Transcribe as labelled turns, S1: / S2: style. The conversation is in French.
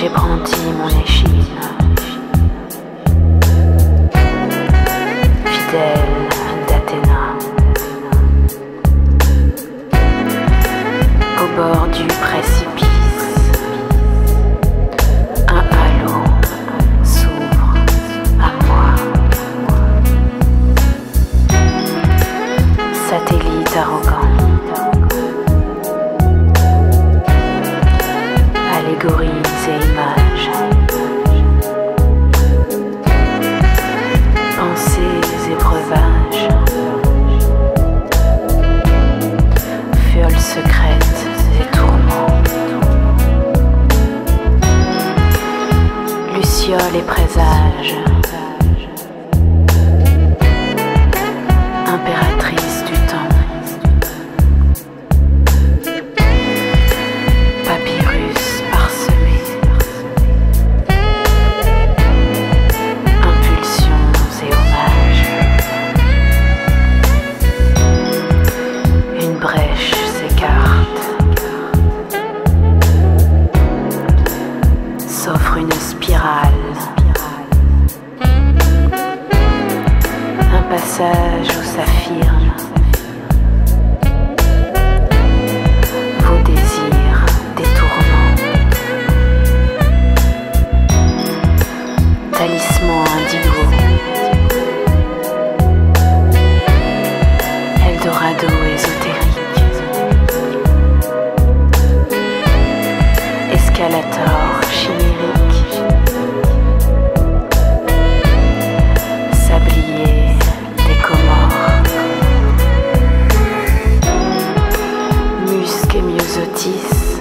S1: j'ai brandi mon échine. Fidèle d'Athéna. Au bord du précipice, un halo s'ouvre à moi. Satellite arrogant. fiole et présage. Impératrice. Passage où s'affirment vos désirs détournants. Talisman Zotis.